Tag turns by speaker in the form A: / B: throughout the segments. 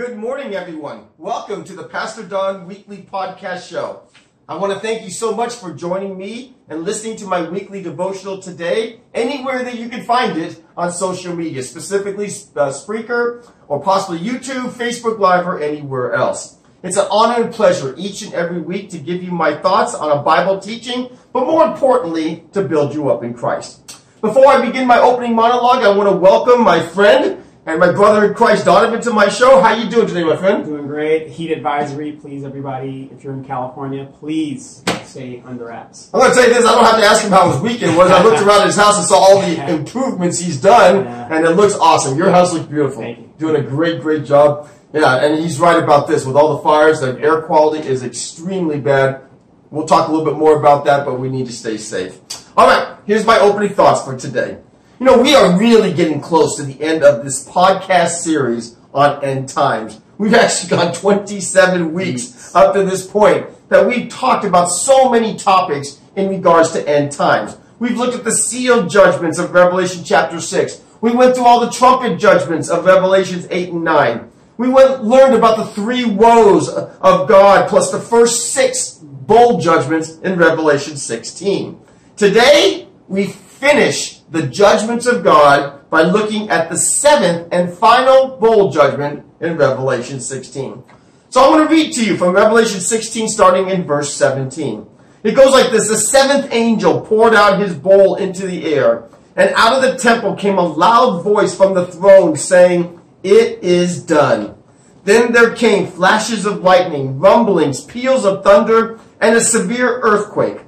A: Good morning, everyone. Welcome to the Pastor Don Weekly Podcast Show. I want to thank you so much for joining me and listening to my weekly devotional today, anywhere that you can find it on social media, specifically uh, Spreaker or possibly YouTube, Facebook Live, or anywhere else. It's an honor and pleasure each and every week to give you my thoughts on a Bible teaching, but more importantly, to build you up in Christ. Before I begin my opening monologue, I want to welcome my friend and my brother in Christ, Donovan, to my show. How you doing today, my friend?
B: Doing great. Heat advisory, please, everybody. If you're in California, please stay under wraps.
A: I'm going to tell you this. I don't have to ask him how his weekend was. I looked around his house and saw all the improvements he's done,
B: Yeah.
A: and it looks awesome. Your house looks beautiful.
B: Thank you.
A: Doing a great, great job. Yeah, and he's right about this. With all the fires, the air quality is extremely bad. We'll talk a little bit more about that, but we need to stay safe. All right, here's my opening thoughts for today. You know, we are really getting close to the end of this podcast series on end times. We've actually gone 27 weeks up to this point that we've talked about so many topics in regards to end times. We've looked at the sealed judgments of Revelation chapter 6. We went through all the trumpet judgments of Revelations 8 and 9. We went, learned about the three woes of God plus the first six bowl judgments in Revelation 16. Today, we finish the judgments of God by looking at the seventh and final bowl judgment in Revelation 16. So I'm going to read to you from Revelation 16 starting in verse 17. It goes like this. The seventh angel poured out his bowl into the air, and out of the temple came a loud voice from the throne saying, It is done. Then there came flashes of lightning, rumblings, peals of thunder, and a severe earthquake.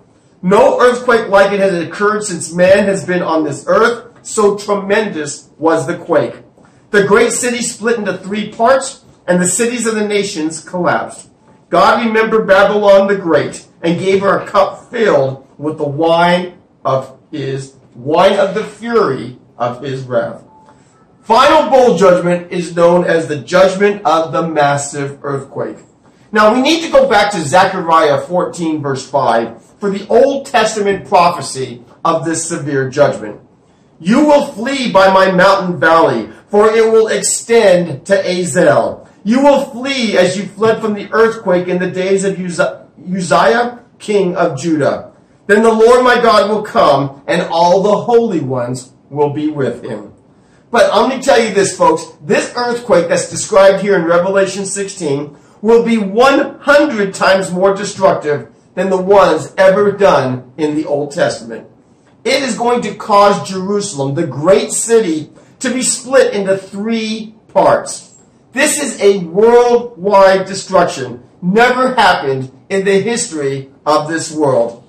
A: No earthquake like it has occurred since man has been on this earth, so tremendous was the quake. The great city split into three parts, and the cities of the nations collapsed. God remembered Babylon the Great and gave her a cup filled with the wine of his wine of the fury of his wrath. Final bowl judgment is known as the judgment of the massive earthquake. Now we need to go back to Zechariah 14 verse 5 for the Old Testament prophecy of this severe judgment. You will flee by my mountain valley, for it will extend to Azel. You will flee as you fled from the earthquake in the days of Uzziah, king of Judah. Then the Lord my God will come, and all the holy ones will be with him. But I'm going to tell you this, folks. This earthquake that's described here in Revelation 16 will be 100 times more destructive than the ones ever done in the Old Testament. It is going to cause Jerusalem, the great city, to be split into three parts. This is a worldwide destruction. Never happened in the history of this world.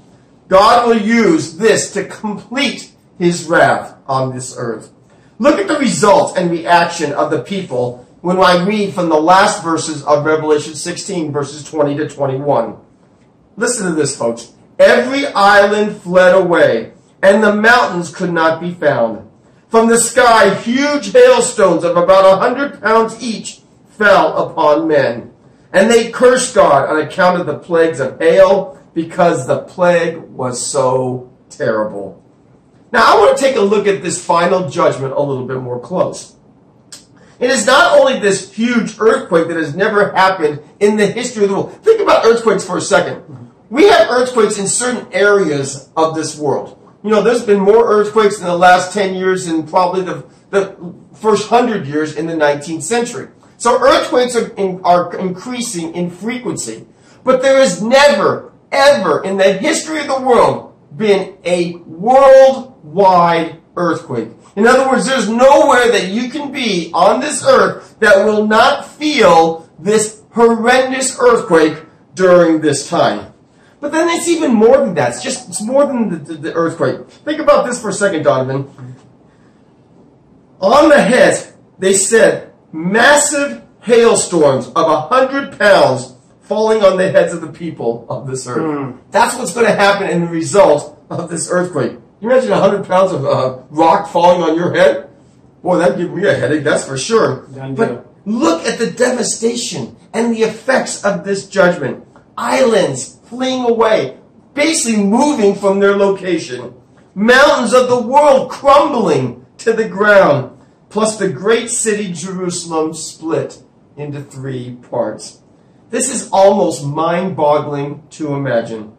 A: God will use this to complete his wrath on this earth. Look at the result and reaction of the people when I read from the last verses of Revelation 16, verses 20 to 21. Listen to this, folks. Every island fled away, and the mountains could not be found. From the sky, huge hailstones of about a hundred pounds each fell upon men. And they cursed God on account of the plagues of hail, because the plague was so terrible. Now, I want to take a look at this final judgment a little bit more close. It is not only this huge earthquake that has never happened in the history of the world. Think about earthquakes for a second. We have earthquakes in certain areas of this world. You know, there's been more earthquakes in the last 10 years than probably the, the first 100 years in the 19th century. So earthquakes are, in, are increasing in frequency. But there has never, ever in the history of the world been a worldwide earthquake. In other words, there's nowhere that you can be on this earth that will not feel this horrendous earthquake during this time. But then it's even more than that. It's just it's more than the, the, the earthquake. Think about this for a second, Donovan. On the head, they said massive hailstorms of a hundred pounds falling on the heads of the people of this earth. Hmm. That's what's going to happen in the result of this earthquake. You imagine a hundred pounds of uh, rock falling on your head? Boy, that'd give me a headache, that's for sure.
B: Done
A: but
B: deal.
A: look at the devastation and the effects of this judgment. Islands fleeing away, basically moving from their location. Mountains of the world crumbling to the ground. Plus the great city Jerusalem split into three parts. This is almost mind boggling to imagine.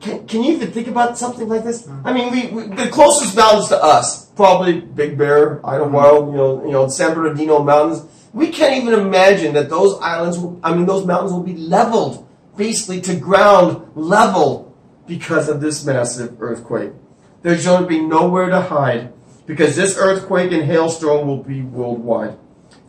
A: Can, can you even think about something like this? Hmm. I mean, we, we the closest mountains to us, probably Big Bear, Idyllwild, hmm. you know, you know, San Bernardino Mountains. We can't even imagine that those islands, will, I mean, those mountains will be leveled, basically to ground level, because of this massive earthquake. There's going to be nowhere to hide, because this earthquake and hailstorm will be worldwide.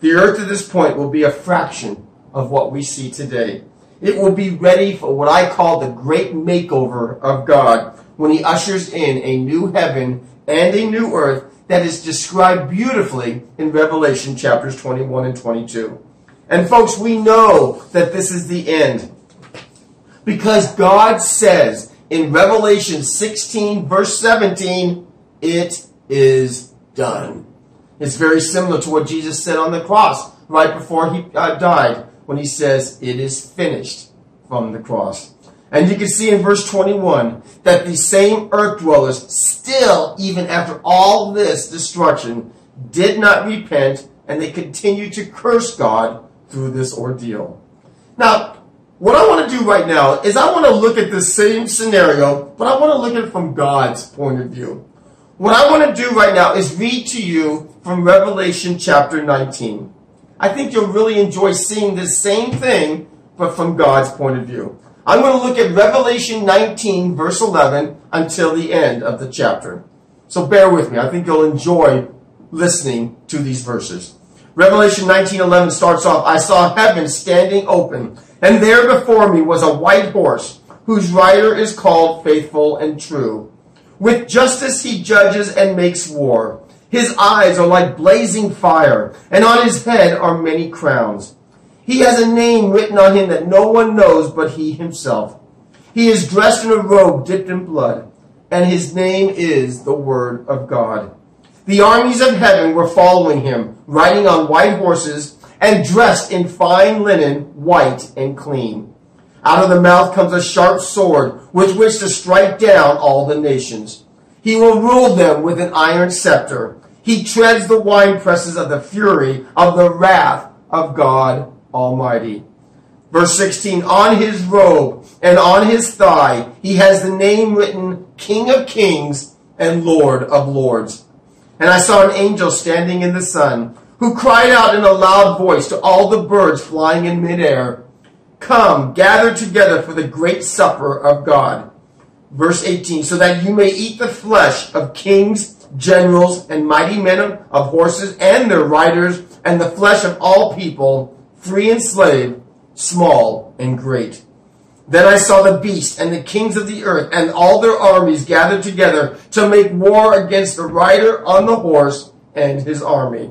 A: The earth at this point will be a fraction of what we see today. It will be ready for what I call the great makeover of God when He ushers in a new heaven and a new earth that is described beautifully in Revelation chapters 21 and 22. And folks, we know that this is the end. Because God says in Revelation 16 verse 17, it is done. It's very similar to what Jesus said on the cross right before he uh, died when he says, It is finished from the cross. And you can see in verse 21 that these same earth dwellers still, even after all this destruction, did not repent and they continued to curse God through this ordeal. Now, what I want to do right now is I want to look at the same scenario, but I want to look at it from God's point of view. What I want to do right now is read to you from Revelation chapter 19. I think you'll really enjoy seeing this same thing, but from God's point of view. I'm going to look at Revelation 19, verse 11, until the end of the chapter. So bear with me. I think you'll enjoy listening to these verses. Revelation 19:11 starts off, I saw heaven standing open, and there before me was a white horse, whose rider is called Faithful and True. With justice he judges and makes war. His eyes are like blazing fire, and on his head are many crowns. He has a name written on him that no one knows but he himself. He is dressed in a robe dipped in blood, and his name is the Word of God. The armies of heaven were following him, riding on white horses, and dressed in fine linen, white and clean. Out of the mouth comes a sharp sword, with which to strike down all the nations. He will rule them with an iron scepter. He treads the winepresses of the fury of the wrath of God Almighty. Verse 16, on his robe and on his thigh, he has the name written King of Kings and Lord of Lords. And I saw an angel standing in the sun, who cried out in a loud voice to all the birds flying in midair, Come, gather together for the great supper of God. Verse 18, so that you may eat the flesh of kings, generals, and mighty men of horses and their riders, and the flesh of all people, free and slave, small and great. Then I saw the beast and the kings of the earth and all their armies gathered together to make war against the rider on the horse and his army.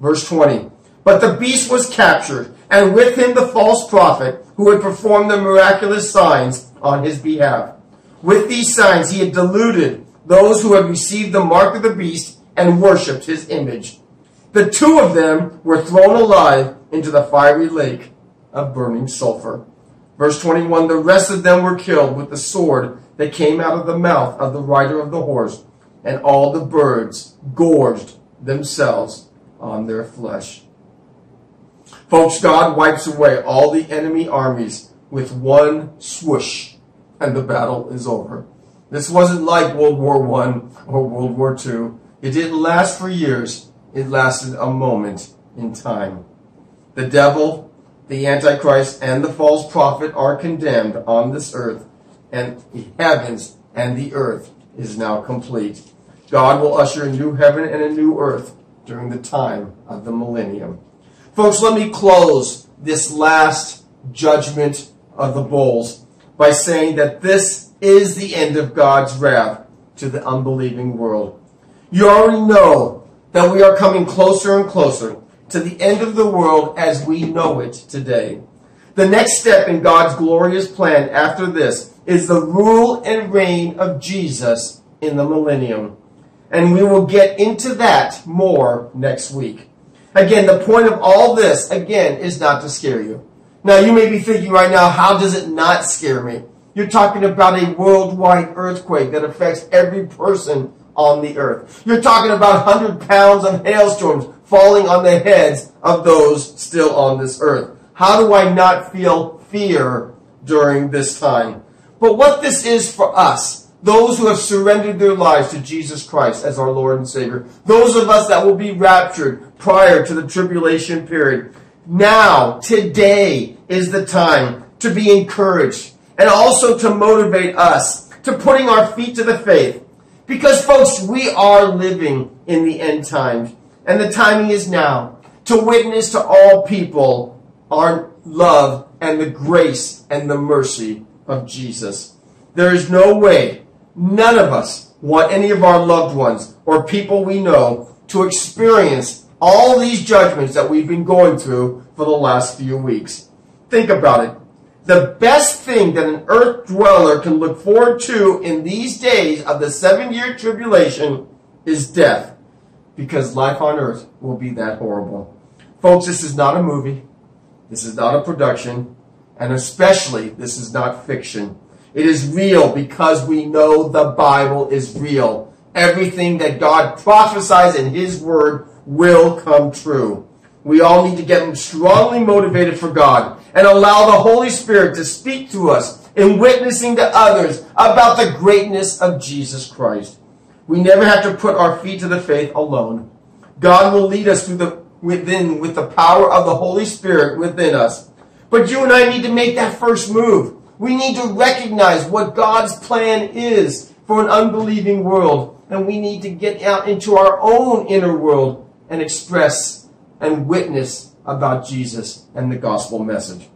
A: Verse 20. But the beast was captured, and with him the false prophet who had performed the miraculous signs on his behalf. With these signs he had deluded those who had received the mark of the beast and worshipped his image. The two of them were thrown alive into the fiery lake of burning sulfur. Verse 21 The rest of them were killed with the sword that came out of the mouth of the rider of the horse, and all the birds gorged themselves on their flesh. Folks, God wipes away all the enemy armies with one swoosh, and the battle is over. This wasn't like World War I or World War II. It didn't last for years. It lasted a moment in time. The devil, the Antichrist, and the false prophet are condemned on this earth, and the heavens and the earth is now complete. God will usher a new heaven and a new earth during the time of the millennium. Folks, let me close this last judgment of the bowls by saying that this is the end of God's wrath to the unbelieving world. You already know that we are coming closer and closer to the end of the world as we know it today. The next step in God's glorious plan after this is the rule and reign of Jesus in the millennium. And we will get into that more next week. Again, the point of all this, again, is not to scare you. Now, you may be thinking right now, how does it not scare me? You're talking about a worldwide earthquake that affects every person on the earth. You're talking about 100 pounds of hailstorms falling on the heads of those still on this earth. How do I not feel fear during this time? But what this is for us, those who have surrendered their lives to Jesus Christ as our Lord and Savior, those of us that will be raptured prior to the tribulation period, now, today is the time to be encouraged and also to motivate us to putting our feet to the faith. Because folks, we are living in the end times and the timing is now to witness to all people our love and the grace and the mercy of Jesus. There is no way none of us want any of our loved ones or people we know to experience all these judgments that we've been going through for the last few weeks. Think about it. The best thing that an earth dweller can look forward to in these days of the seven year tribulation is death. Because life on earth will be that horrible. Folks, this is not a movie. This is not a production. And especially, this is not fiction. It is real because we know the Bible is real. Everything that God prophesies in His Word will come true. We all need to get strongly motivated for God and allow the Holy Spirit to speak to us in witnessing to others about the greatness of Jesus Christ. We never have to put our feet to the faith alone. God will lead us through the within with the power of the Holy Spirit within us. But you and I need to make that first move. We need to recognize what God's plan is for an unbelieving world. And we need to get out into our own inner world and express and witness about Jesus and the gospel message.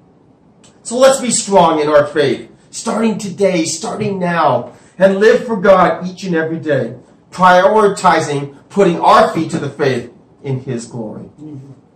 A: So let's be strong in our faith, starting today, starting now, and live for God each and every day, prioritizing putting our feet to the faith in His glory.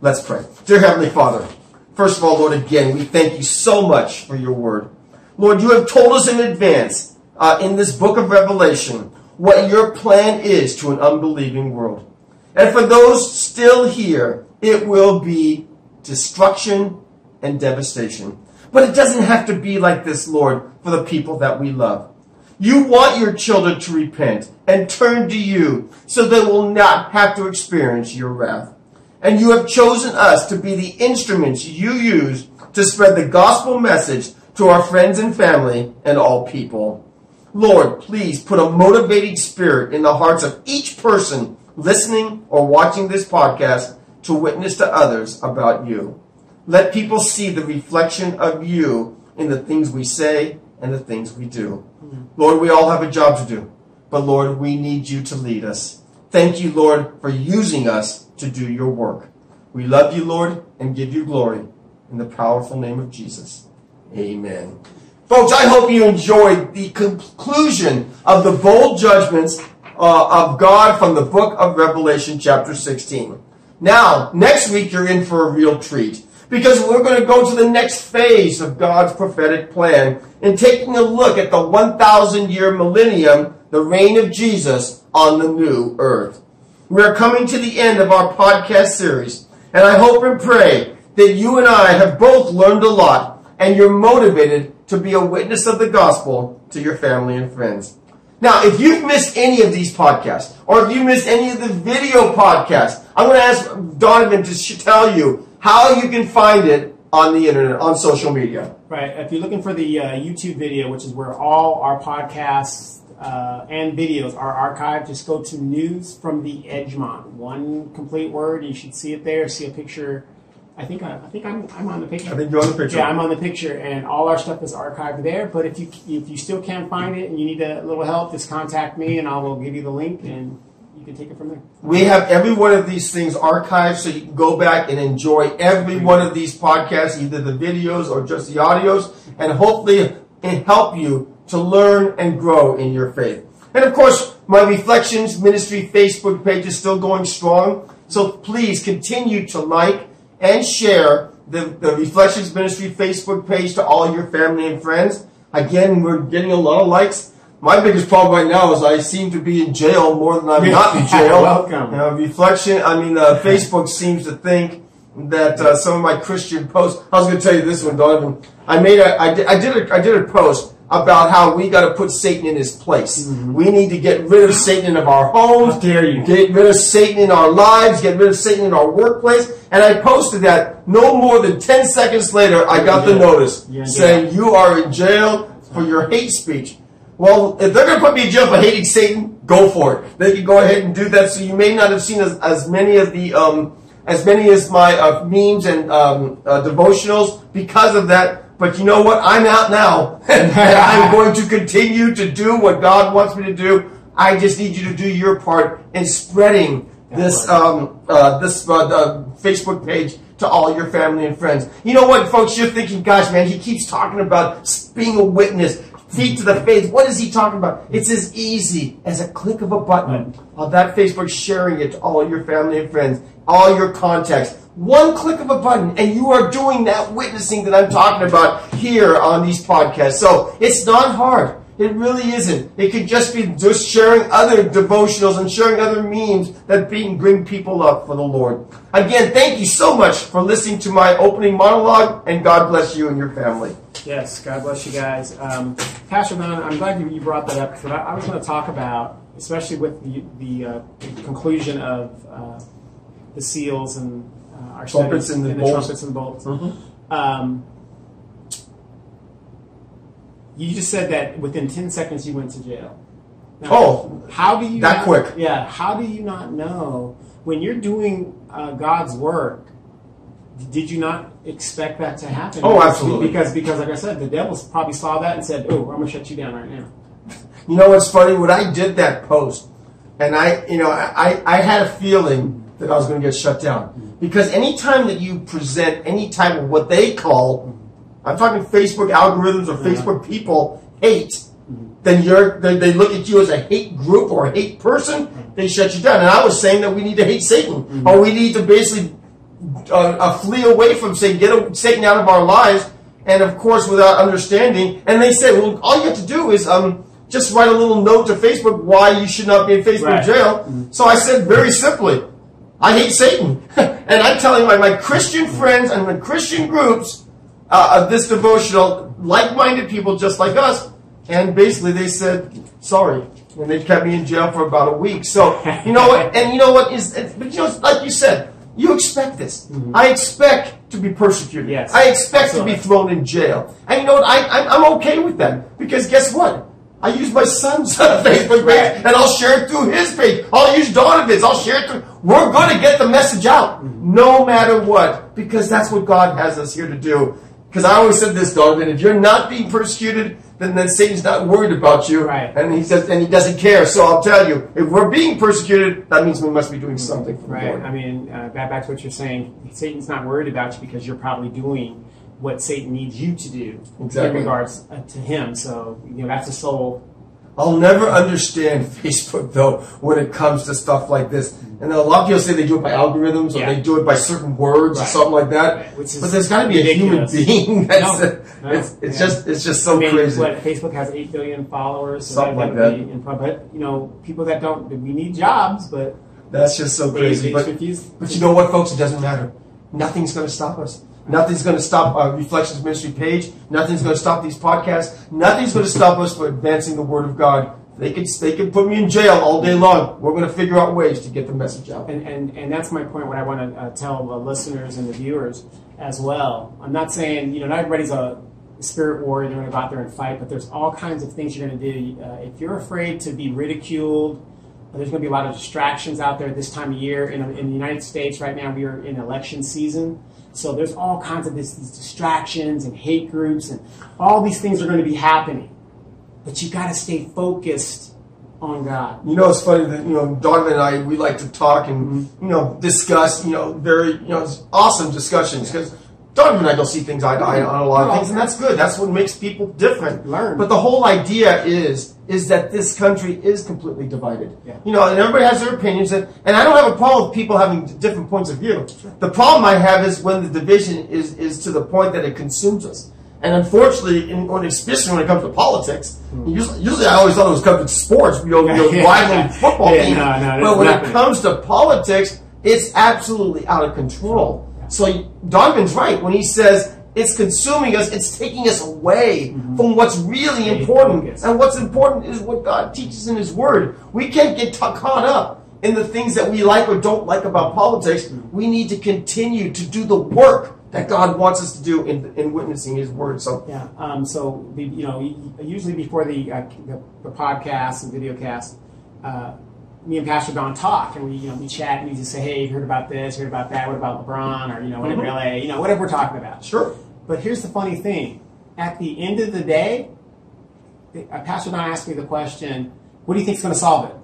A: Let's pray. Dear Heavenly Father, first of all, Lord, again, we thank you so much for your word. Lord, you have told us in advance uh, in this book of Revelation what your plan is to an unbelieving world. And for those still here, it will be destruction and devastation. But it doesn't have to be like this, Lord, for the people that we love. You want your children to repent and turn to you so they will not have to experience your wrath. And you have chosen us to be the instruments you use to spread the gospel message to our friends and family and all people. Lord, please put a motivating spirit in the hearts of each person listening or watching this podcast to witness to others about you. Let people see the reflection of you in the things we say and the things we do. Lord, we all have a job to do, but Lord, we need you to lead us. Thank you, Lord, for using us to do your work. We love you, Lord, and give you glory. In the powerful name of Jesus. Amen. Folks, I hope you enjoyed the conclusion of the bowl judgments uh, of God from the book of Revelation, chapter 16. Now, next week, you're in for a real treat because we're going to go to the next phase of God's prophetic plan in taking a look at the 1,000 year millennium, the reign of Jesus on the new earth. We're coming to the end of our podcast series, and I hope and pray that you and I have both learned a lot and you're motivated to be a witness of the gospel to your family and friends. Now, if you've missed any of these podcasts, or if you missed any of the video podcasts, I'm going to ask Donovan to tell you how you can find it on the internet, on social media.
B: Right. If you're looking for the uh, YouTube video, which is where all our podcasts uh, and videos are archived, just go to News from the Edgemont. One complete word. You should see it there. See a picture I think I, I think I'm, I'm on the picture.
A: I think you're on the picture.
B: Yeah, I'm on the picture, and all our stuff is archived there. But if you if you still can't find it and you need a little help, just contact me, and I will give you the link, and you can take it from there.
A: We have every one of these things archived, so you can go back and enjoy every one of these podcasts, either the videos or just the audios, and hopefully it help you to learn and grow in your faith. And of course, my Reflections Ministry Facebook page is still going strong. So please continue to like and share the, the Reflections Ministry Facebook page to all your family and friends. Again, we're getting a lot of likes. My biggest problem right now is I seem to be in jail more than I'm not in jail.
B: Welcome.
A: Uh, reflection, I mean, uh, Facebook seems to think that uh, some of my Christian posts. I was going to tell you this one, Donovan. I made a, I did, I did a, I did a post about how we got to put Satan in his place. We need to get rid of Satan in our homes.
B: How dare you.
A: Get rid of Satan in our lives. Get rid of Satan in our workplace. And I posted that no more than 10 seconds later, I got the notice
B: in
A: saying you are in jail for your hate speech. Well, if they're going to put me in jail for hating Satan, go for it. They can go ahead and do that. So you may not have seen as, as many of the um, as many as my uh, memes and um, uh, devotionals because of that. But you know what? I'm out now, and I'm going to continue to do what God wants me to do. I just need you to do your part in spreading this um, uh, this uh, the Facebook page to all your family and friends. You know what, folks? You're thinking, gosh, man, he keeps talking about being a witness, feet to the face. What is he talking about? It's as easy as a click of a button on that Facebook, sharing it to all your family and friends, all your contacts. One click of a button, and you are doing that witnessing that I'm talking about here on these podcasts. So it's not hard. It really isn't. It could just be just sharing other devotionals and sharing other memes that bring bring people up for the Lord. Again, thank you so much for listening to my opening monologue, and God bless you and your family.
B: Yes, God bless you guys. Um, Pastor Don, I'm glad you, you brought that up because I, I was going to talk about, especially with the, the uh, conclusion of uh, the seals and uh, our
A: Trumpets and the
B: and
A: bolts.
B: trumpets and bolts. Um, you just said that within 10 seconds you went to jail. Now,
A: Oh,
B: how do you
A: that
B: not-
A: quick.
B: Yeah, how do you not know when you're doing uh, God's work? Did you not expect that to happen?
A: Oh, absolutely.
B: Because because like I said, the devil probably saw that and said, "Oh, I'm gonna shut you down right now."
A: You know what's funny? When I did that post, and I, you know, I, I had a feeling that I was going to get shut down because anytime that you present any type of what they call, I'm talking Facebook algorithms or Facebook people hate, then you're they, they look at you as a hate group or a hate person. They shut you down. And I was saying that we need to hate Satan, or we need to basically uh, uh, flee away from Satan, get a- Satan out of our lives, and of course without understanding. And they said, well, all you have to do is um, just write a little note to Facebook why you should not be in Facebook
B: Right.
A: jail. So I said very simply, I hate Satan, and I'm telling my my Christian friends and the Christian groups uh, of this devotional, like-minded people just like us, and basically they said sorry. And they kept me in jail for about a week. So you know what? And you know what is? But you know, like you said, you expect this. I expect to be persecuted.
B: Yes.
A: I expect to be thrown in jail. And you know what? I, I'm, I'm okay with that because guess what? I use my son's Facebook page and I'll share it through his page. I'll use Donovan's. I'll share it through. We're going to get the message out no matter what because that's what God has us here to do. Because I always said this, Donovan, if you're not being persecuted, then, then Satan's not worried about you.
B: Right.
A: And he says, and he doesn't care. So I'll tell you, if we're being persecuted, that means we must be doing something
B: Right. I mean, uh, back back to what you're saying. Satan's not worried about you because you're probably doing what Satan needs you to do
A: Exactly.
B: in regards uh, to him. So you know that's a soul.
A: I'll never understand Facebook though when it comes to stuff like this. And a lot of people say they do it by algorithms or
B: Yeah.
A: they do it by certain words or something like that.
B: Right. Which is
A: but there's got to be
B: ridiculous.
A: a human being that's
B: No. No.
A: it's, it's
B: Yeah.
A: just it's just so
B: I mean,
A: crazy.
B: what Facebook has eight billion followers, so
A: Something
B: that,
A: like
B: that
A: that.
B: be in front. But you know, people that don't, we need jobs, but
A: That's just so crazy. But, but you know what, folks? It doesn't matter. Nothing's going to stop us. Nothing's going to stop our Reflections Ministry page. Nothing's going to stop these podcasts. Nothing's going to stop us from advancing the Word of God. They could they can put me in jail all day long. We're going to figure out ways to get the message out.
B: And, and, and that's my point, what I want to uh, tell the listeners and the viewers as well. I'm not saying, you know, not everybody's a spirit warrior, they're going to go out there and fight, but there's all kinds of things you're going to do. Uh, if you're afraid to be ridiculed, there's going to be a lot of distractions out there this time of year. In, in the United States right now, we are in election season. So there's all kinds of this, these distractions and hate groups, and all these things are going to be happening. But you got to stay focused on God.
A: You know, it's funny that you know Donovan and I we like to talk and mm-hmm. you know discuss you know very you know awesome discussions because Donovan and I don't see things eye to eye on a lot of things and that's good. That's what makes people different.
B: Learn.
A: But the whole idea is is that this country is completely divided.
B: Yeah.
A: You know, and everybody has their opinions and, and I don't have a problem with people having different points of view. The problem I have is when the division is is to the point that it consumes us. And unfortunately, in, when, especially when it comes to politics, hmm. usually, usually I always thought it was coming to sports, you know, you know rivaling football
B: Yeah,
A: teams.
B: no, no,
A: but when
B: nothing.
A: it comes to politics, it's absolutely out of control. So Donovan's right when he says it's consuming us. It's taking us away
B: Mm-hmm.
A: from what's really important.
B: focused.
A: And what's important is what God teaches in His Word. We can't get caught up in the things that we like or don't like about politics.
B: Mm-hmm.
A: We need to continue to do the work that God wants us to do in, in witnessing His Word. So,
B: Yeah. Um, so the, you know, usually before the uh, the, the podcast and video cast, uh, me and Pastor Don talk and we you know we chat and we just say, hey, you heard about this, heard about that, what about LeBron or you know whatever
A: Mhm.
B: LA, you know whatever we're talking about.
A: sure.
B: But here's the funny thing: at the end of the day, a Pastor Don asked me the question, "What do you think is going to solve it?"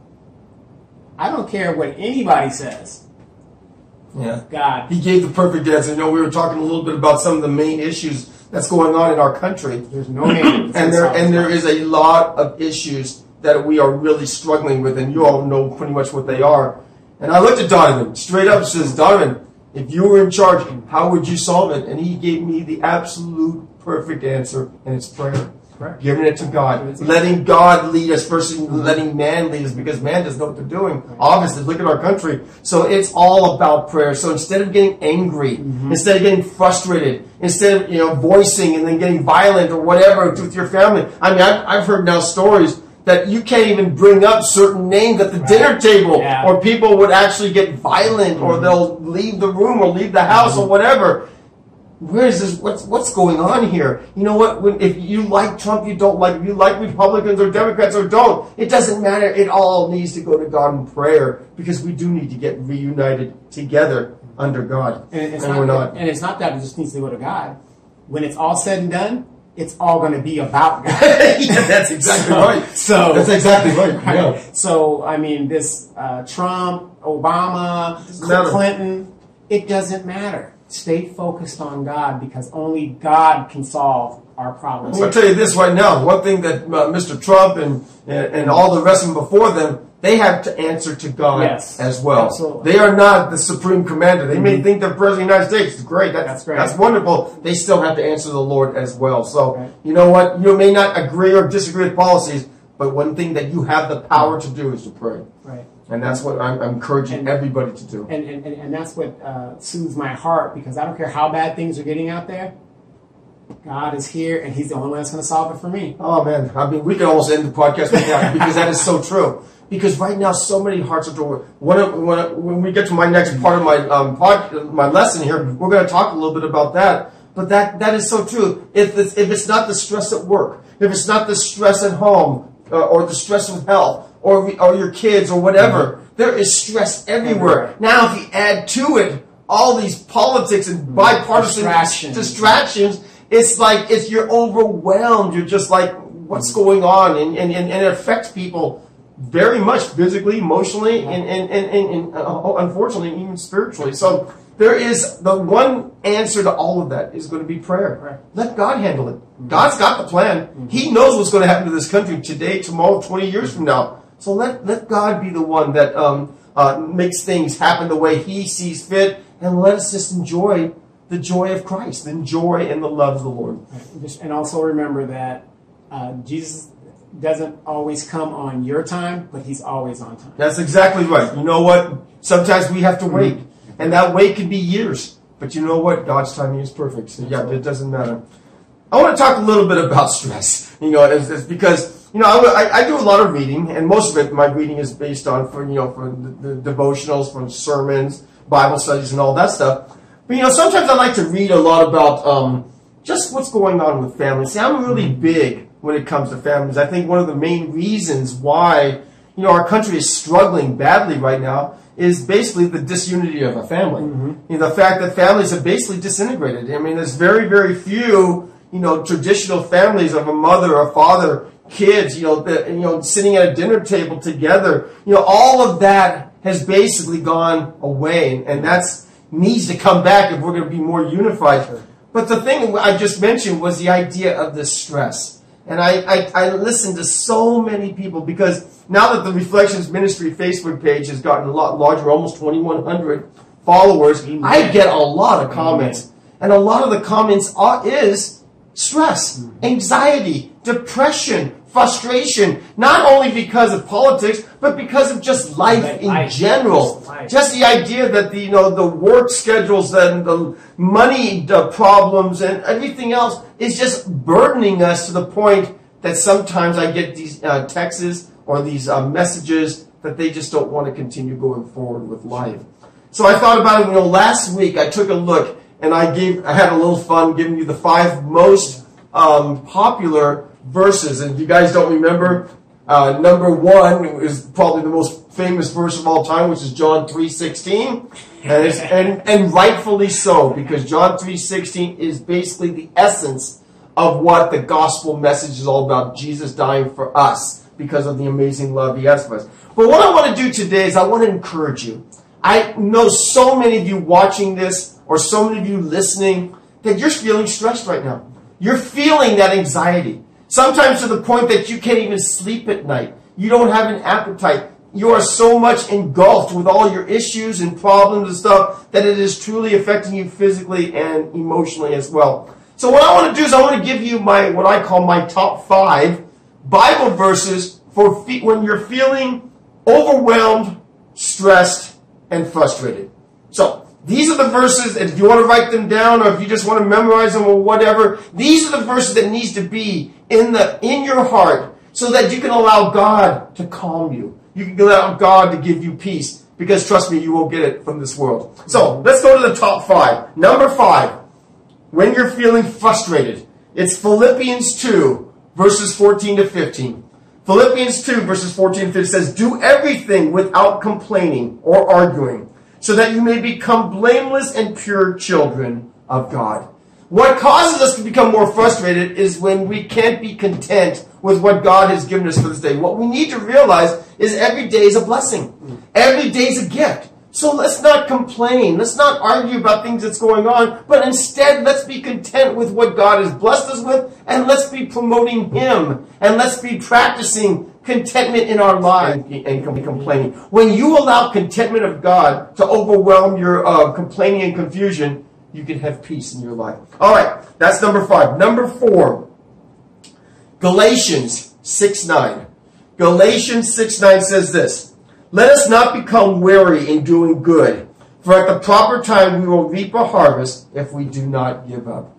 B: I don't care what anybody says.
A: Yeah.
B: God,
A: He gave the perfect answer. You know, we were talking a little bit about some of the main issues that's going on in our country.
B: there's no man.
A: and there and there is a lot of issues that we are really struggling with, and you all know pretty much what they are. And I looked at Donovan straight up, says Donovan, if you were in charge, how would you solve it? And he gave me the absolute perfect answer, and it's prayer.
B: Correct.
A: Giving it to God, letting God lead us versus letting man lead us because man doesn't know what they're doing. Obviously, look at our country. So it's all about prayer. So instead of getting angry, instead of getting frustrated, instead of you know voicing and then getting violent or whatever with your family. I mean, I've, I've heard now stories that you can't even bring up certain names at the dinner table,
B: Yeah.
A: or people would actually get violent, or mm-hmm. they'll leave the room or leave the house or mm-hmm. whatever where is this? What's what's going on here? You know what? When, if you like Trump, you don't like. If you like Republicans or Democrats or don't, it doesn't matter. It all needs to go to God in prayer because we do need to get reunited together under God,
B: And it's
A: and
B: not,
A: we're not.
B: And it's not that it just needs to go to God. When it's all said and done, it's all going to be about God.
A: yeah, that's exactly
B: So-
A: right.
B: so-
A: that's exactly right. Yeah.
B: So I mean, this uh, Trump, Obama. Clinton, it doesn't matter. Stay focused on God because only God can solve our problems.
A: I'm going to tell you this right now. One thing that uh, Mr. Trump and, and and all the rest of them before them, they have to answer to God
B: Yes,
A: as well.
B: absolutely.
A: They are not the supreme commander. They may think they're president of the United States. It's great. That's,
B: That's great.
A: That's wonderful. They still have to answer the Lord as well. So
B: Right.
A: you know what? You may not agree or disagree with policies, but one thing that you have the power to do is to pray,
B: Right.
A: and that's what I'm, I'm encouraging
B: And-
A: everybody to do.
B: And, and, and, and that's what uh, soothes my heart because I don't care how bad things are getting out there. God is here and He's the only one that's going to solve it for me.
A: Oh man, I mean, we could almost end the podcast right now because that is so true. Because right now, so many hearts are torn. When, when, when we get to my next part of my um, pod, my lesson here, we're going to talk a little bit about that. But that that is so true. If it's, if it's not the stress at work, if it's not the stress at home, uh, or the stress of health, or or your kids, or whatever, there is stress everywhere.
B: Everywhere.
A: Now, if you add to it all these politics and bipartisan
B: Distractions.
A: distractions, it's like if you're overwhelmed, you're just like, what's going on? And, and, and, and it affects people very much physically, emotionally, and, and, and, and, and uh, unfortunately, even spiritually. So there is the one answer to all of that is going to be prayer.
B: Right.
A: Let God handle it. God's got the plan. He knows what's going to happen to this country today, tomorrow, 20 years from now. So let, let God be the one that um, uh, makes things happen the way He sees fit, and let us just enjoy the joy of Christ, the joy and the love of the Lord.
B: And also remember that uh, Jesus doesn't always come on your time, but He's always on time.
A: That's exactly right. You know what? Sometimes we have to wait, and that wait can be years. But you know what? God's timing is perfect. So yeah, it doesn't matter. I want to talk a little bit about stress. You know, it's, it's because you know I, I- I do a lot of reading, and most of it my reading is based on for you know for the, the devotionals, from sermons, Bible studies, and all that stuff. But you know, sometimes I like to read a lot about um, just what's going on with families. See, I'm really big when it comes to families. I think one of the main reasons why you know our country is struggling badly right now is basically the disunity of a family. You know, the fact that families have basically disintegrated. I mean, there's very, very few, you know, traditional families of a mother, a father, kids, you know, that, you know, sitting at a dinner table together. You know, all of that has basically gone away, and that's needs to come back if we're going to be more unified. But the thing I just mentioned was the idea of the stress. And I, I, I listen to so many people because now that the Reflections Ministry Facebook page has gotten a lot larger, almost 2,100 followers,
B: Amen.
A: I get a lot of comments. And a lot of the comments are, is stress, mm-hmm. anxiety, depression, frustration, not only because of politics, but because of just life
B: Like
A: in
B: life.
A: general.
B: Just life.
A: Just the idea that the, you know, the work schedules and the money uh, problems and everything else is just burdening us to the point that sometimes I get these uh, texts or these uh, messages that they just don't want to continue going forward with life. So I thought about it. You know, last week I took a look and I gave, I had a little fun giving you the five most um, popular verses. And if you guys don't remember, uh, number one is probably the most famous verse of all time, which is John three sixteen, and, and and rightfully so because John three sixteen is basically the essence of what the gospel message is all about. Jesus dying for us because of the amazing love He has for us. But what I want to do today is I want to encourage you. I know so many of you watching this or so many of you listening that you're feeling stressed right now. You're feeling that anxiety. Sometimes to the point that you can't even sleep at night. You don't have an appetite. You are so much engulfed with all your issues and problems and stuff that it is truly affecting you physically and emotionally as well. So what I want to do is I want to give you my what I call my top five Bible verses for fe- when you're feeling overwhelmed, stressed, and frustrated. So these are the verses, if you want to write them down or if you just want to memorize them or whatever, these are the verses that needs to be in the in your heart so that you can allow God to calm you. You can allow God to give you peace. Because trust me, you won't get it from this world. So let's go to the top five. Number five, when you're feeling frustrated, it's Philippians 2, verses 14 to 15. Philippians 2, verses 14 to 15 says, Do everything without complaining or arguing, so that you may become blameless and pure children of God. What causes us to become more frustrated is when we can't be content with what God has given us for this day. What we need to realize is every day is a blessing. Every day is a gift. So let's not complain. Let's not argue about things that's going on, but instead let's be content with what God has blessed us with and let's be promoting Him and let's be practicing contentment in our lives and, and com- complaining. When you allow contentment of God to overwhelm your uh, complaining and confusion, you can have peace in your life. All right, that's number five. Number four, Galatians 6 9. Galatians 6 9 says this Let us not become weary in doing good, for at the proper time we will reap a harvest if we do not give up.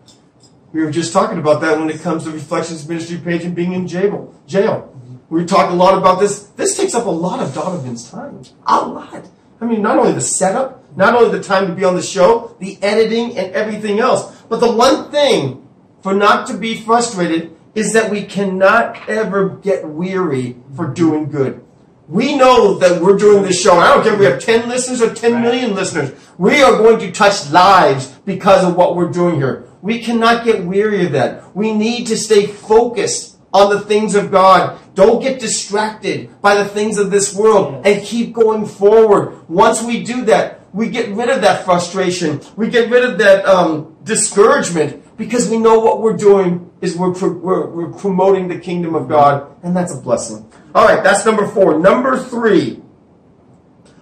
A: We were just talking about that when it comes to Reflections Ministry page and being in jail. Jail. We talk a lot about this. This takes up a lot of Donovan's time. A lot. I mean, not only the setup, not only the time to be on the show, the editing and everything else. But the one thing for not to be frustrated is that we cannot ever get weary for doing good. We know that we're doing this show. I don't care if we have 10 listeners or 10 million listeners. We are going to touch lives because of what we're doing here. We cannot get weary of that. We need to stay focused on the things of God. Don't get distracted by the things of this world and keep going forward. Once we do that, we get rid of that frustration. We get rid of that um, discouragement because we know what we're doing is we're, pro- we're, we're promoting the kingdom of God, and that's a blessing. All right, that's number four. Number three,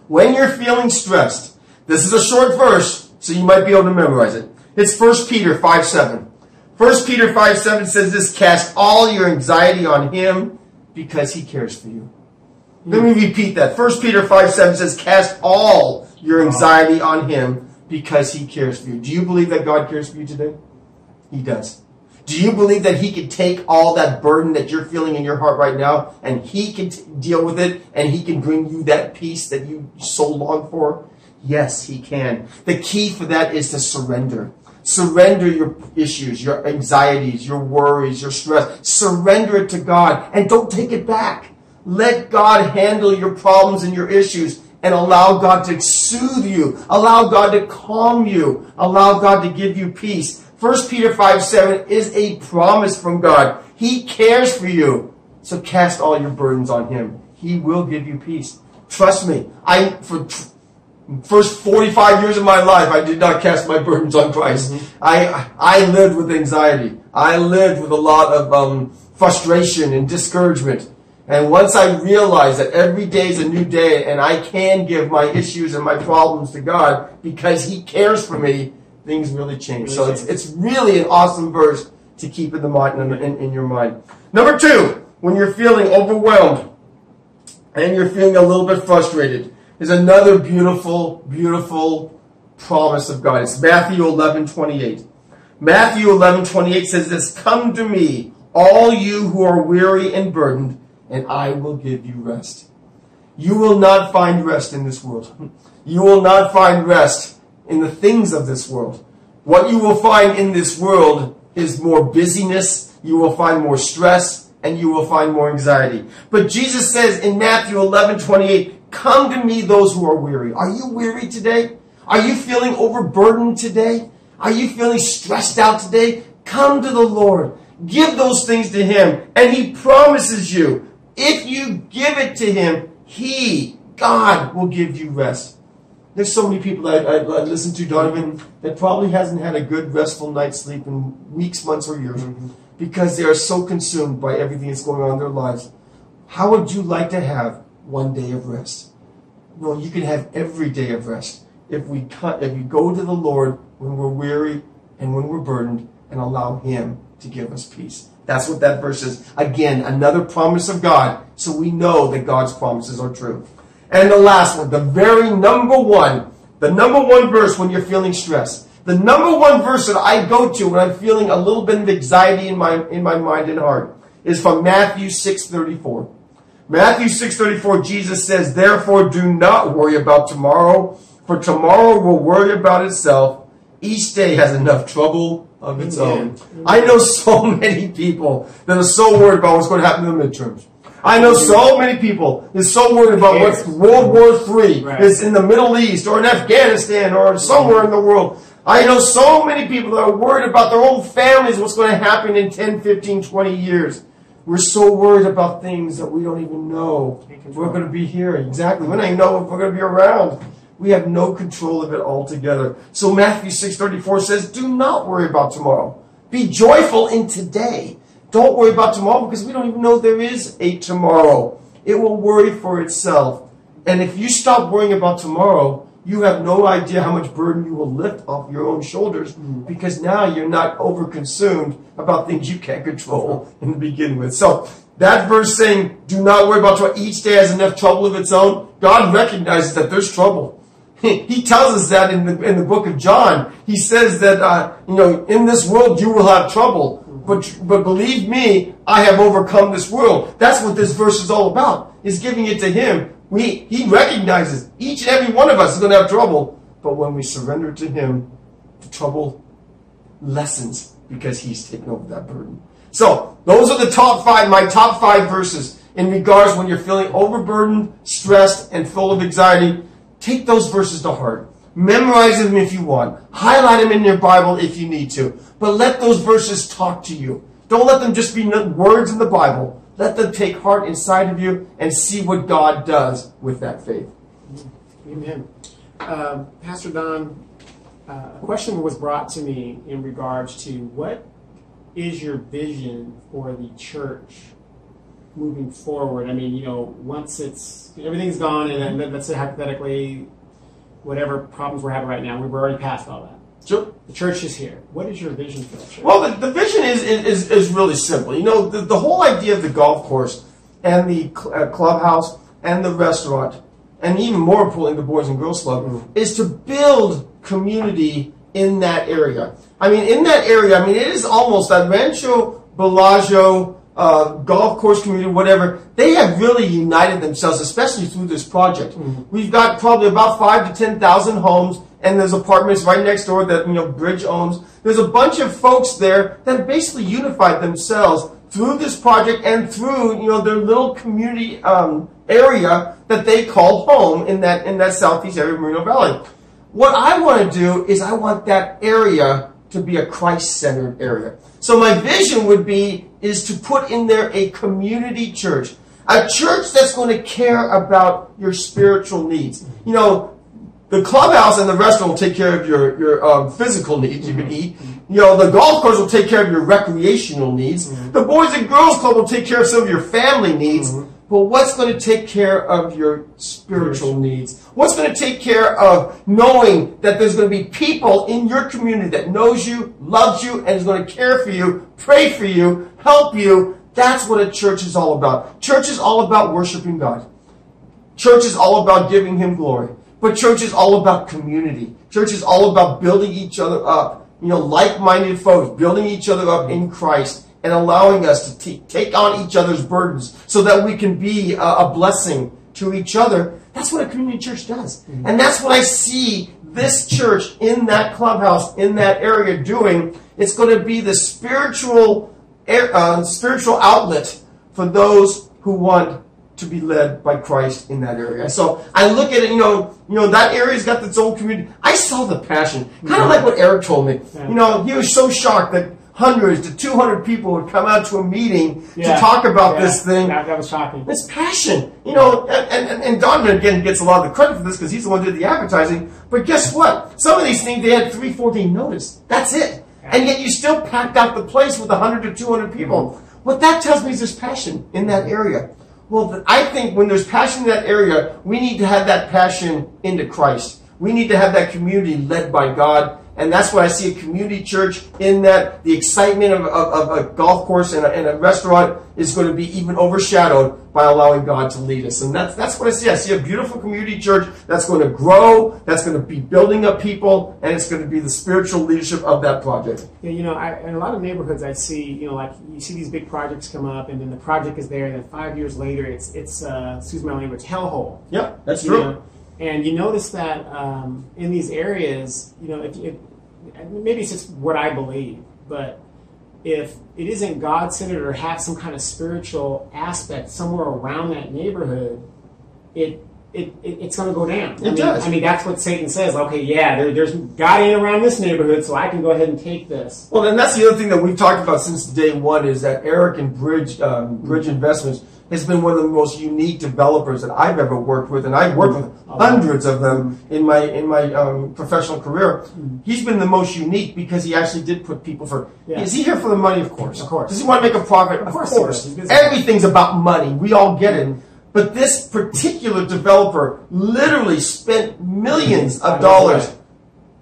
A: when you're feeling stressed, this is a short verse, so you might be able to memorize it. It's 1 Peter 5 7. 1 Peter 5 7 says this cast all your anxiety on him because he cares for you. Let me repeat that. 1 Peter 5 7 says, Cast all your anxiety on him because he cares for you. Do you believe that God cares for you today? He does. Do you believe that he can take all that burden that you're feeling in your heart right now and he can t- deal with it and he can bring you that peace that you so long for? Yes, he can. The key for that is to surrender. Surrender your issues, your anxieties, your worries, your stress. Surrender it to God and don't take it back. Let God handle your problems and your issues and allow God to soothe you. Allow God to calm you. Allow God to give you peace. 1 Peter 5 7 is a promise from God. He cares for you. So cast all your burdens on Him. He will give you peace. Trust me. I, for first 45 years of my life, I did not cast my burdens on Christ. I, I lived with anxiety. I lived with a lot of um, frustration and discouragement. And once I realized that every day is a new day and I can give my issues and my problems to God because He cares for me, things really change. So it's, it's really an awesome verse to keep in the mind in, in, in your mind. Number two, when you're feeling overwhelmed and you're feeling a little bit frustrated, is another beautiful, beautiful promise of God. It's Matthew 11, 28. Matthew 11, 28 says this, Come to me, all you who are weary and burdened, and I will give you rest. You will not find rest in this world. You will not find rest in the things of this world. What you will find in this world is more busyness, you will find more stress, and you will find more anxiety. But Jesus says in Matthew 11, 28, Come to me, those who are weary. Are you weary today? Are you feeling overburdened today? Are you feeling stressed out today? Come to the Lord. Give those things to Him. And He promises you, if you give it to Him, He, God, will give you rest. There's so many people that I, I, I listen to, Donovan, that probably hasn't had a good, restful night's sleep in weeks, months, or years mm-hmm. because they are so consumed by everything that's going on in their lives. How would you like to have one day of rest? No, you can have every day of rest if we cut, if we go to the Lord when we're weary and when we're burdened and allow Him to give us peace. That's what that verse is. Again, another promise of God, so we know that God's promises are true. And the last one, the very number one, the number one verse when you're feeling stressed. The number one verse that I go to when I'm feeling a little bit of anxiety in my in my mind and heart is from Matthew 6:34. Matthew 6:34 Jesus says, "Therefore do not worry about tomorrow, for tomorrow will worry about itself. Each day has enough trouble of its own." I know so many people that are so worried about what's going to happen in the midterms. I know so many people is so worried about what's World War III
B: Right.
A: is in the Middle East or in Afghanistan or somewhere in the world. I know so many people that are worried about their own families, what's going to happen in 10, 15, 20 years. We're so worried about things that we don't even know we're going to be here. Exactly. We don't know if we're going to be around. We have no control of it altogether. So Matthew 6.34 says, do not worry about tomorrow. Be joyful in today. Don't worry about tomorrow because we don't even know there is a tomorrow. It will worry for itself. And if you stop worrying about tomorrow, you have no idea how much burden you will lift off your own shoulders because now you're not overconsumed about things you can't control in the beginning with. So that verse saying, do not worry about tomorrow. Each day has enough trouble of its own. God recognizes that there's trouble. He tells us that in the, in the book of John. He says that, uh, you know, in this world you will have trouble. But, but believe me, I have overcome this world. That's what this verse is all about, is giving it to him. We, he recognizes each and every one of us is going to have trouble. But when we surrender to him, the trouble lessens because he's taken over that burden. So those are the top five, my top five verses in regards when you're feeling overburdened, stressed, and full of anxiety. Take those verses to heart. Memorize them if you want. Highlight them in your Bible if you need to. But let those verses talk to you. Don't let them just be words in the Bible. Let them take heart inside of you and see what God does with that faith.
B: Amen. Um, Pastor Don, uh, a question was brought to me in regards to what is your vision for the church moving forward? I mean, you know, once it's everything's gone, and let's say hypothetically, whatever problems we're having right now, we've already passed all that.
A: Sure.
B: The church is here. What is your vision for the church?
A: Well, the, the vision is, is, is really simple. You know, the, the whole idea of the golf course and the cl- uh, clubhouse and the restaurant, and even more importantly, the Boys and Girls Club, is to build community in that area. I mean, in that area, I mean, it is almost that Rancho Belago uh, golf course community, whatever, they have really united themselves, especially through this project. We've got probably about five to ten thousand homes, and there's apartments right next door that you know Bridge owns. There's a bunch of folks there that basically unified themselves through this project and through you know their little community um, area that they call home in that in that southeast area of Moreno Valley. What I want to do is I want that area to be a Christ-centered area. So my vision would be is to put in there a community church, a church that's going to care about your spiritual needs. You know, the clubhouse and the restaurant will take care of your your um, physical needs. You can mm-hmm. eat. You know, the golf course will take care of your recreational needs. Mm-hmm. The boys and girls club will take care of some of your family needs. Mm-hmm. But what's going to take care of your spiritual needs? What's going to take care of knowing that there's going to be people in your community that knows you, loves you, and is going to care for you, pray for you, help you? That's what a church is all about. Church is all about worshiping God. Church is all about giving Him glory. But church is all about community. Church is all about building each other up. You know, like-minded folks, building each other up in Christ and allowing us to t- take on each other's burdens so that we can be a, a blessing to each other. That's what a community church does. And that's what I see this church in that clubhouse, in that area doing. It's going to be the spiritual, uh, spiritual outlet for those who want to be led by Christ in that area. So I look at it, you know, you know that area's got its own community. I saw the passion, kind of like what Eric told me. You know, he was so shocked that hundreds to 200 people would come out to a meeting
B: Yeah.
A: to talk about
B: Yeah.
A: this thing.
B: That, that was shocking.
A: It's passion, you know, and, and, and Donovan again gets a lot of the credit for this because he's the one who did the advertising. But guess what? Some of these things they had 314 notice. That's it. And yet you still packed out the place with 100 to 200 people. Mm-hmm. What that tells me is there's passion in that area. Well, I think when there's passion in that area, we need to have that passion into Christ. We need to have that community led by God. And that's why I see a community church in that the excitement of, of, of a golf course and a, and a restaurant is going to be even overshadowed by allowing God to lead us. And that's, that's what I see. I see a beautiful community church that's going to grow, that's going to be building up people, and it's going to be the spiritual leadership of that project.
B: Yeah, you know, I, in a lot of neighborhoods, I see, you know, like you see these big projects come up, and then the project is there, and then five years later, it's it's uh, excuse my language, hellhole.
A: Yep, that's
B: You
A: true.
B: know? And you notice that um, in these areas, you know, if, if maybe it's just what I believe, but if it isn't God centered or have some kind of spiritual aspect somewhere around that neighborhood, it it, it it's going to go down. I
A: It
B: mean,
A: does.
B: I mean, that's what Satan says. Okay, yeah, there, there's God ain't around this neighborhood, so I can go ahead and take this.
A: Well, and that's the other thing that we've talked about since day one is that Eric and Bridge um, Bridge Investments has been one of the most unique developers that I've ever worked with, and I've worked with hundreds of them in my in my um, professional career. He's been the most unique because he actually did put people for.
B: Yeah.
A: Is he here for the money? Of course.
B: Of course.
A: Does he want to make a profit? Of,
B: course
A: course.
B: he does. He's busy.
A: Everything's about money. We all get it. But this particular developer literally spent millions of dollars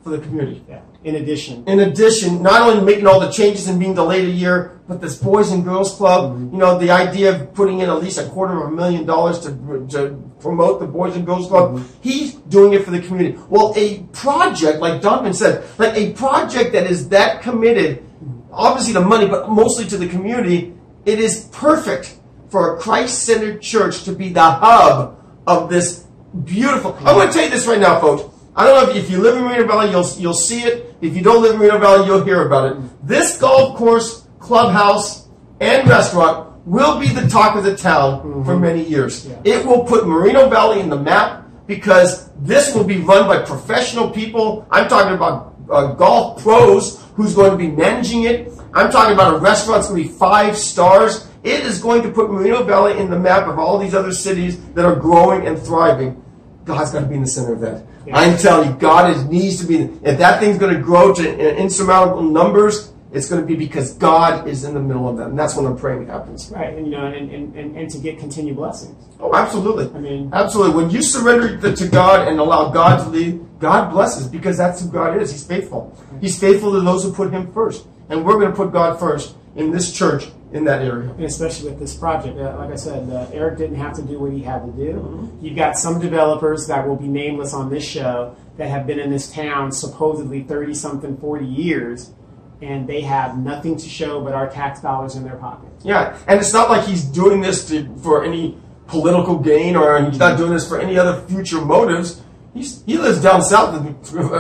A: for the community.
B: Yeah. In addition,
A: In addition, not only making all the changes and being delayed a year, but this Boys and Girls Club,
B: Mm-hmm.
A: you know, the idea of putting in at least a quarter of a million dollars to, to promote the Boys and Girls Club,
B: Mm-hmm.
A: he's doing it for the community. Well, a project, like Donovan said, like a project that is that committed, obviously to money, but mostly to the community, it is perfect for a Christ-centered church to be the hub of this beautiful. I'm going to tell you this right now, folks. I don't know if, if you live in Moreno Valley, you'll you'll see it. If you don't live in Moreno Valley, you'll hear about it. This golf course, clubhouse, and restaurant will be the talk of the town for many years.
B: Yeah.
A: It will put Moreno Valley in the map because this will be run by professional people. I'm talking about uh, golf pros who's going to be managing it. I'm talking about a restaurant that's going to be five stars. It is going to put Moreno Valley in the map of all these other cities that are growing and thriving. God's got to be in the center of that.
B: Yeah.
A: I'm telling you, God is, needs to be. If that thing's going to grow to insurmountable numbers, it's going to be because God is in the middle of that, and that's when I'm praying happens.
B: right? And you know, and, and, and, and to get continued blessings.
A: Oh, absolutely.
B: I mean-
A: absolutely. When you surrender to- to God and allow God to lead, God blesses because that's who God is. He's faithful. He's faithful to those who put Him first, and we're going to put God first in this church in that area.
B: And especially with this project, uh, like I said, uh, Eric didn't have to do what he had to do.
A: Mm-hmm.
B: You've got some developers that will be nameless on this show that have been in this town supposedly 30 something, 40 years, and they have nothing to show but our tax dollars in their pocket.
A: Yeah, and it's not like he's doing this to, for any political gain or he's not doing this for any other future motives. He's, he lives down south in,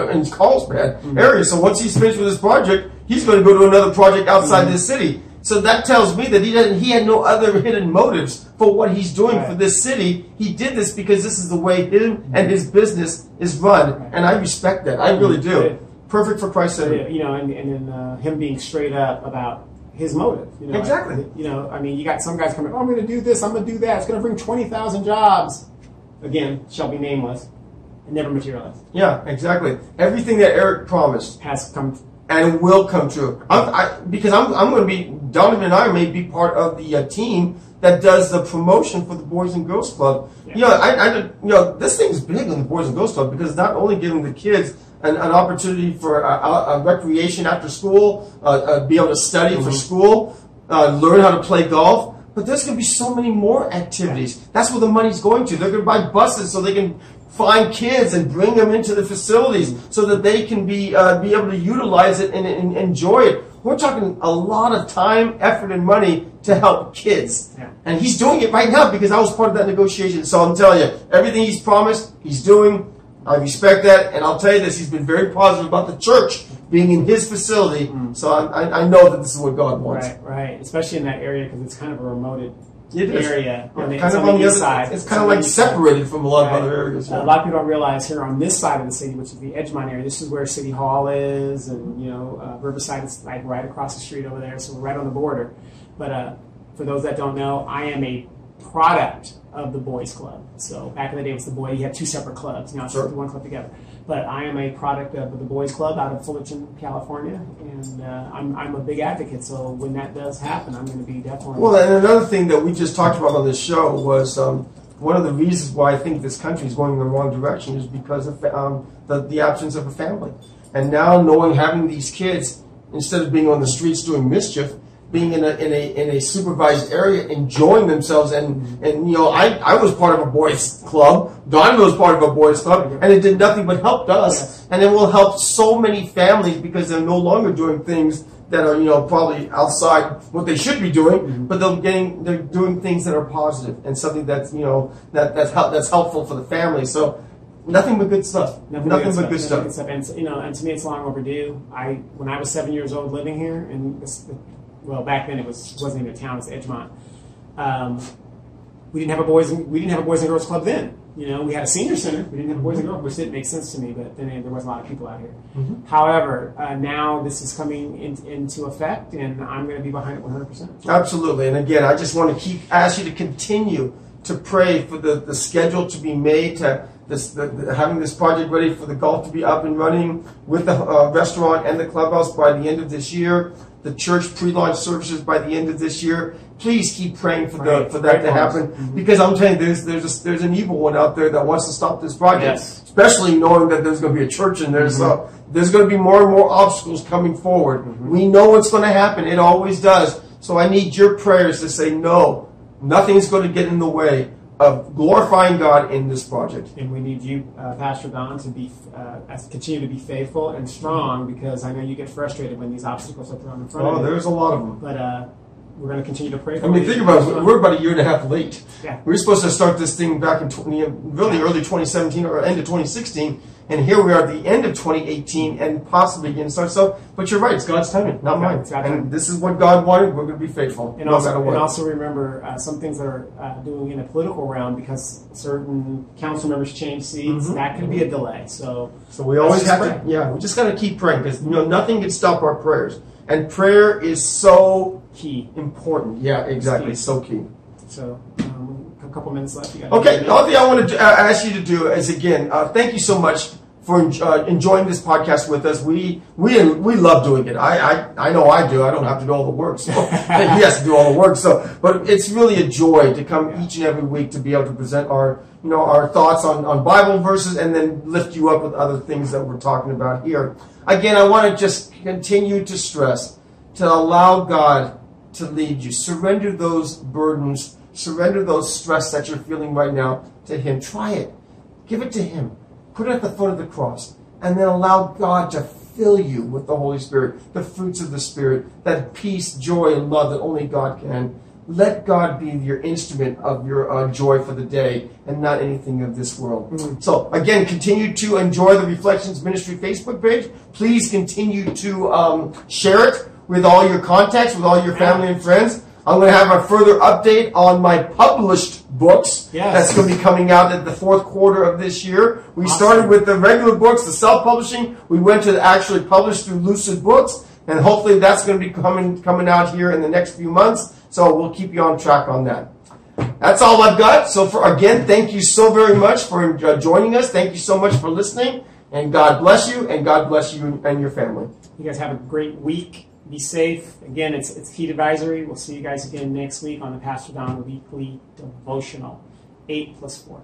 A: in Carlsbad area, so once he's finished with his project, he's going to go to another project outside this city. So that tells me that he doesn't. He had no other hidden motives for what he's doing
B: Right.
A: for this city. He did this because this is the way him and his business is run, and I respect that. I really do.
B: Right.
A: Perfect for Christ
B: So,
A: centered.
B: you know, and, and then uh, him being straight up about his motive. You know,
A: Exactly.
B: You know, I mean, you got some guys coming, oh, I'm going to do this, I'm going to do that, it's going to bring 20,000 jobs. Again, shall be nameless. It never materialized.
A: Yeah, exactly. Everything that Eric promised
B: Has come
A: and will come true. I'm, I, because I'm, I'm going to be, Donovan and I may be part of the uh, team that does the promotion for the Boys and Girls Club. You know, I, I, you know, this thing's big on the Boys and Girls Club because it's not only giving the kids an, an opportunity for a, a, recreation after school, uh, uh, be able to study for school, uh, learn how to play golf. But there's going to be so many more activities. That's where the money's going to. They're going to buy buses so they can find kids and bring them into the facilities so that they can be uh, be able to utilize it and, and enjoy it. We're talking a lot of time, effort, and money to help kids.
B: Yeah.
A: And he's doing it right now because I was part of that negotiation. So I'm telling you, everything he's promised, he's doing. I respect that, and I'll tell you this: he's been very positive about the church being in his facility. Mm. So I, I, I know that this is what God wants.
B: Right, right. Especially in that area because it's kind of a remote
A: It is.
B: area. On the,
A: kind of
B: on the
A: the
B: east
A: other,
B: side.
A: it's kind of like
B: east side.
A: separated from a lot
B: Right.
A: of other areas.
B: A lot of people don't realize here on this side of the city, which is the Edgemont area, this is where City Hall is, and you know uh, Riverside is like right across the street over there, so we're right on the border. But uh, for those that don't know, I am a product of the Boys Club. So back in the day, it was the boy. You had two separate clubs. Now it's
A: Sure.
B: one club together. But I am a product of the Boys Club out of Fullerton, California, and uh, I'm, I'm a big advocate. So when that does happen, I'm going to be definitely.
A: Well, and another thing that we just talked about on this show was um, one of the reasons why I think this country is going in the wrong direction is because of um, the, the absence of a family. And now knowing having these kids, instead of being on the streets doing mischief, being in a, in a, in a supervised area, enjoying themselves. And, and you know, I, I was part of a boys club. Don was part of a boys club. And it did nothing but helped us.
B: Yes.
A: And it will help so many families because they're no longer doing things that are, you know, probably outside what they should be doing,
B: Mm-hmm.
A: but they're getting, they're doing things that are positive and something that's, you know, that, that's, help, that's helpful for the family. So nothing but good stuff. Nothing, but good
B: nothing
A: stuff.
B: but stuff. And you know, and to me, it's long overdue. I when I was seven years old living here, and this, well, back then it was wasn't even a town; it's Edgemont. Um, we didn't have a boys and we didn't have a boys and girls club then. You know, we had a senior center. We didn't have a boys and girls, which didn't make sense to me. But then there wasn't a lot of people out here. However, uh, now this is coming in, into effect, and I'm going to be behind it 100. percent
A: Absolutely. And again, I just want to keep ask you to continue to pray for the, the schedule to be made to this the, the- having this project ready for the golf to be up and running with the uh, restaurant and the clubhouse by the end of this year. The church pre-launch services by the end of this year. Please keep praying for the for that to happen mm-hmm. because I'm telling you, there's there's a, there's an evil one out there that wants to stop this project
B: Yes.
A: especially knowing that there's going to be a church in there. Mm-hmm. So there's going to be more and more obstacles coming forward. Mm-hmm. We know what's going to happen. It always does. So I need your prayers to say, no, nothing's going to get in the way of glorifying God in this project.
B: And we need you, uh, Pastor Don, to be uh, continue to be faithful and strong because I know you get frustrated when these obstacles are thrown in front
A: Oh,
B: of you.
A: Oh, there's a lot of them.
B: But uh, we're going to continue to pray for
A: I mean, think about it. We're about a year and a half late.
B: Yeah.
A: We were supposed to start this thing back in 20, really early 2017 or end of 2016, and here we are at the end of 2018 and possibly getting started. So, but you're right, it's God's timing, not mine.
B: timing.
A: And this is what God wanted. We're going to be faithful,
B: And
A: no
B: also,
A: matter what.
B: and also remember uh, some things that are uh, doing in a political round because certain council members change seats.
A: Mhm.
B: That could be a delay. So
A: So we always have
B: just
A: to, yeah, we just got to keep praying because you know nothing can stop our prayers, and prayer is so
B: key.
A: important. Yeah, exactly,
B: key.
A: so key.
B: So um, couple minutes left. You
A: Okay, the other thing I want to uh, ask you to do is again, uh, thank you so much for uh, enjoying this podcast with us. We we we love doing it. I, I I know I do. I don't have to do all the work. So he has to do all the work. So, but it's really a joy to come
B: Yeah.
A: each and every week to be able to present our you know our thoughts on on Bible verses and then lift you up with other things that we're talking about here. Again, I want to just continue to stress to allow God to lead you. Surrender those burdens, surrender those stress that you're feeling right now to Him. Try it. Give it to Him. Put it at the foot of the cross. And then allow God to fill you with the Holy Spirit, the fruits of the Spirit, that peace, joy, and love that only God can. Let God be your instrument of your uh, joy for the day and not anything of this world. So, again, continue to enjoy the Reflections Ministry Facebook page. Please continue to um, share it with all your contacts, with all your family and friends. I'm going to have a further update on my published books.
B: Yes.
A: That's going to be coming out at the fourth quarter of this year. We
B: Awesome.
A: started with the regular books, the self-publishing. We went to actually publish through Lucid Books, and hopefully that's going to be coming coming out here in the next few months. So we'll keep you on track on that. That's all I've got. So for again, thank you so very much for joining us. Thank you so much for listening, and God bless you, and God bless you and your family.
B: You guys have a great week. Be safe. Again, it's it's Heat Advisory. We'll see you guys again next week on the Pastor Don Weekly Devotional. Eight plus four.